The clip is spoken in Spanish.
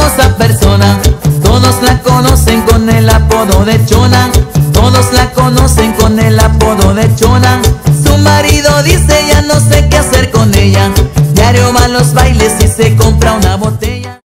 famosa persona. Todos la conocen con el apodo de Chona. Todos la conocen con el apodo de Chona. Su marido dice ya no sé qué hacer con ella. Diario va a los bailes y se compra una botella.